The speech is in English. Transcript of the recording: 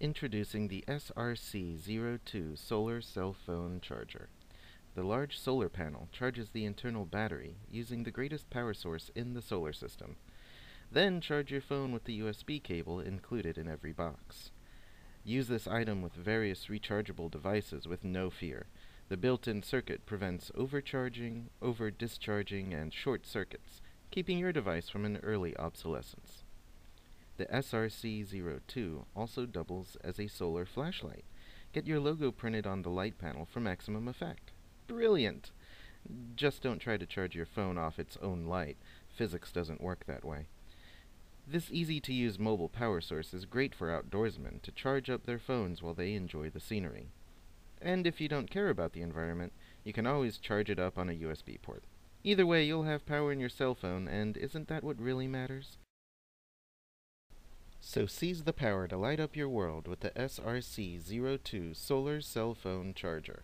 Introducing the SRC02 Solar Cell Phone Charger. The large solar panel charges the internal battery using the greatest power source in the solar system. Then charge your phone with the USB cable included in every box. Use this item with various rechargeable devices with no fear. The built-in circuit prevents overcharging, over-discharging, and short circuits, keeping your device from an early obsolescence. The SRC02 also doubles as a solar flashlight. Get your logo printed on the light panel for maximum effect. Brilliant! Just don't try to charge your phone off its own light. Physics doesn't work that way. This easy-to-use mobile power source is great for outdoorsmen to charge up their phones while they enjoy the scenery. And if you don't care about the environment, you can always charge it up on a USB port. Either way, you'll have power in your cell phone, and isn't that what really matters? So seize the power to light up your world with the SRC02 Solar Cell Phone Charger.